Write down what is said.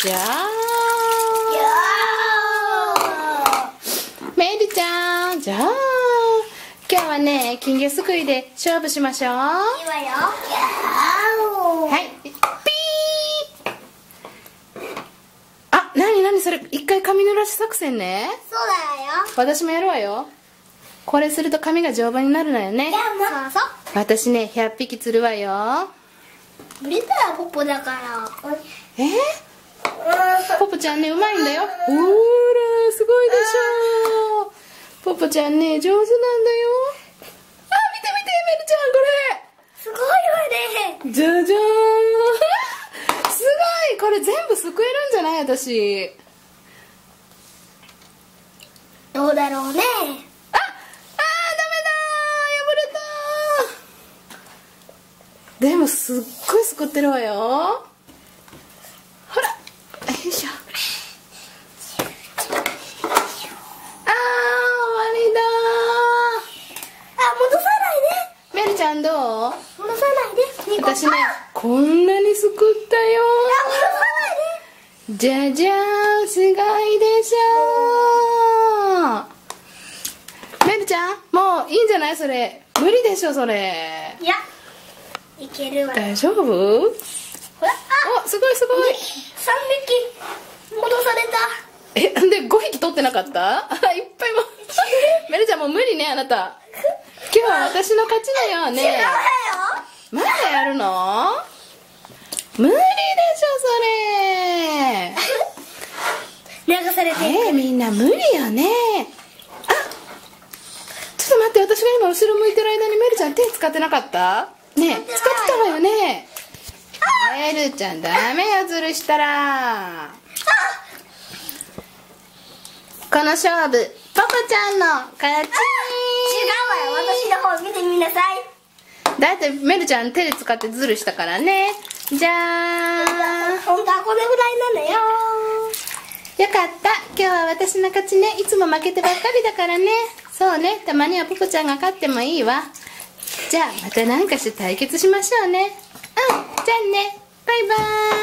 じゃあメリちゃん。じゃあ今日はね金魚すくいで勝負しましょう。はい今よ。ピー。あ何何それ一回髪濡らし作戦ね。そうだよ。私もやるわよ。これすると髪が丈夫になるのよね。私ね100匹釣るわよ。ブリタはポッポだから。え？ー、ポポちゃんねうまいんだよ。ほーらすごいでしょ。ポポちゃんね上手なんだよ。あ見て見てメルちゃんこれ。すごいわね。じゃじゃーん。すごい。これ全部すくえるんじゃない私。どうだろうね。ああーダメだ。ー破れた。でもすっごいすくってるわよほらよいしょあー終わりだあ戻さないーメルちゃんどう？で戻さないでニコ私ねあこんなにすくったよ。じゃじゃーんすごいでしょ。メルちゃんもういいんじゃない？それ。無理でしょそれ。いやいけるわ。大丈夫？おすごいすごい。三匹戻された。えで5匹取ってなかった？あ いっぱいも メルちゃんもう無理ねあなた今日は私の勝ちだよね。まだやるの？無理でしょそれ。流されてえー、みんな無理よね。あちょっと待って私が今後ろ向いてる間にメルちゃん手使ってなかった？ねえ使ってたわよね。メルちゃんダメよずるしたら。この勝負ポコちゃんの勝ち。違うわよ。私の方見てみなさい。だってメルちゃん手で使ってズルしたからね。じゃーん。本当はこれぐらいなのよ。よかった。今日は私の勝ちね。いつも負けてばっかりだからね。そうね。たまにはポコちゃんが勝ってもいいわ。じゃあまた何かして対決しましょうね。うん。じゃあね。バイバーイ